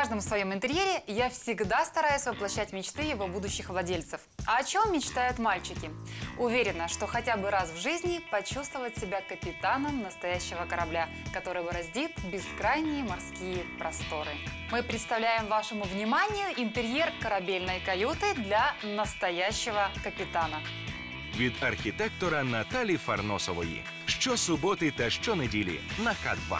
каждом своем интерьере я всегда стараюсь воплощать мечты его будущих владельцев. А о чем мечтают мальчики? Уверена, что хотя бы раз в жизни почувствовать себя капитаном настоящего корабля, который бороздит бескрайние морские просторы. Мы представляем вашему вниманию интерьер корабельной каюты для настоящего капитана. від архітектора Наталі Фарносової. Щосуботи та щонеділі на К2.